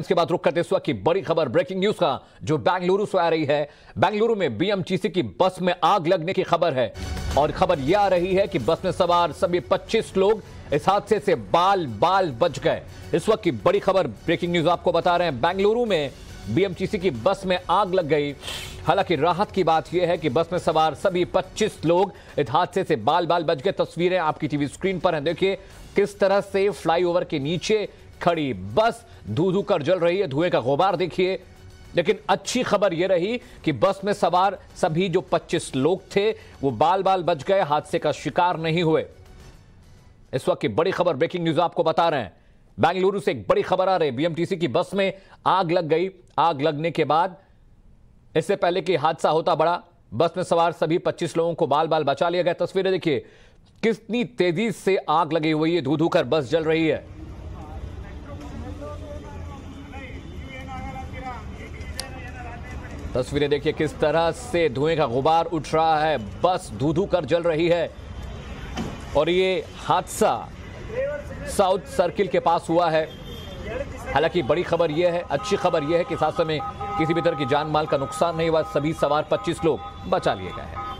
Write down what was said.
इसके बाद रुक करते इस की बड़ी खबर ब्रेकिंग न्यूज़ का, जो बेंगलुरु से आ रही है। बेंगलुरु में बीएमटीसी की बस में आग लगने की खबर है। और खबर यह आ रही है कि बस में सवार सभी 25 लोग इस हादसे से बाल बाल बच गए। इस वक्त की बड़ी खबर ब्रेकिंग न्यूज़ आपको बता रहे हैं। बेंगलुरु में बीएमटीसी की बस में आग लग गई। हालाँकि राहत की बात यह है कि बस में सवार सभी 25 लोग इस हादसे से बाल बाल बच गए। तस्वीरें आपकी टीवी स्क्रीन पर हैं। देखिए, किस तरह से फ्लाईओवर के नीचे खड़ी बस धू धू कर जल रही है, धुएँ का गुबार देखिए। लेकिन अच्छी खबर यह रही कि बस में सवार सभी जो 25 लोग थे, वो बाल बाल बच गए, हादसे का शिकार नहीं हुए। इस वक्त की बड़ी खबर ब्रेकिंग न्यूज़ आपको बता रहे हैं। बेंगलुरु से एक बड़ी खबर आ रही है बीएमटीसी की बस में आग लग गई। आग लगने के बाद इससे पहले कि हादसा होता बड़ा, बस में सवार सभी 25 लोगों को बाल बाल बचा लिया गया। तस्वीरें देखिए, कितनी तेज़ी से आग लगी हुई है धू धू कर बस जल रही है। तस्वीरें देखिए, किस तरह से धुएँ का गुबार उठ रहा है। बस धू धू कर जल रही है। और ये हादसा साउथ सर्किल के पास हुआ है। हालाँकि बड़ी खबर यह है, अच्छी खबर यह है कि इस हादसे में किसी भी तरह की जान माल का नुकसान नहीं हुआ। सभी सवार 25 लोग बचा लिए गए हैं।